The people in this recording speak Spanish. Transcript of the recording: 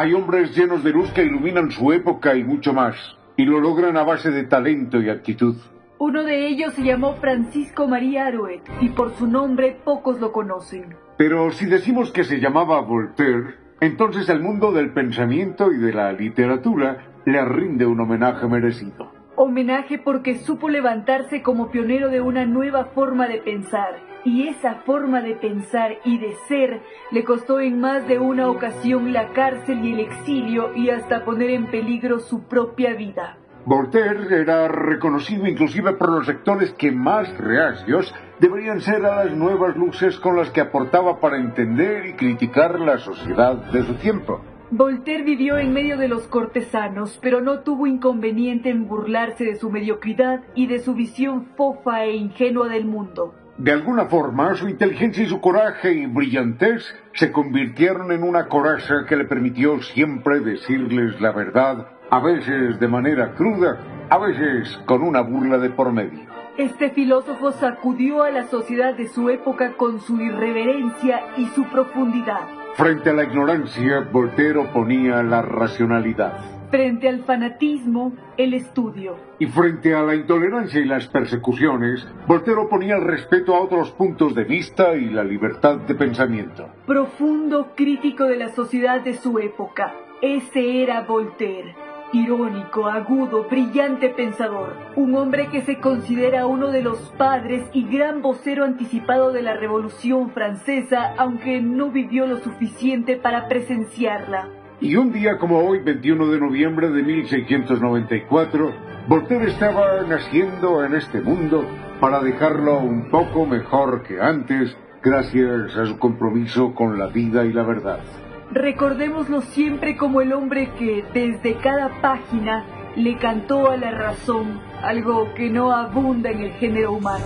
Hay hombres llenos de luz que iluminan su época y mucho más, y lo logran a base de talento y actitud. Uno de ellos se llamó Francisco María Arouet, y por su nombre pocos lo conocen. Pero si decimos que se llamaba Voltaire, entonces el mundo del pensamiento y de la literatura le rinde un homenaje merecido. Homenaje porque supo levantarse como pionero de una nueva forma de pensar, y esa forma de pensar y de ser le costó en más de una ocasión la cárcel y el exilio y hasta poner en peligro su propia vida. Voltaire era reconocido inclusive por los sectores que más reacios deberían ser a las nuevas luces con las que aportaba para entender y criticar la sociedad de su tiempo. Voltaire vivió en medio de los cortesanos, pero no tuvo inconveniente en burlarse de su mediocridad y de su visión fofa e ingenua del mundo. De alguna forma, su inteligencia y su coraje y brillantez se convirtieron en una coraza que le permitió siempre decirles la verdad a veces de manera cruda, a veces con una burla de por medio. Este filósofo sacudió a la sociedad de su época con su irreverencia y su profundidad. Frente a la ignorancia, Voltaire oponía la racionalidad. Frente al fanatismo, el estudio. Y frente a la intolerancia y las persecuciones, Voltaire oponía el respeto a otros puntos de vista y la libertad de pensamiento. Profundo crítico de la sociedad de su época. Ese era Voltaire Irónico, agudo, brillante pensador, un hombre que se considera uno de los padres y gran vocero anticipado de la Revolución Francesa, aunque no vivió lo suficiente para presenciarla. Y un día como hoy, 21 de noviembre de 1694, Voltaire estaba naciendo en este mundo para dejarlo un poco mejor que antes, gracias a su compromiso con la vida y la verdad. Recordémoslo siempre como el hombre que desde cada página le cantó a la razón algo que no abunda en el género humano.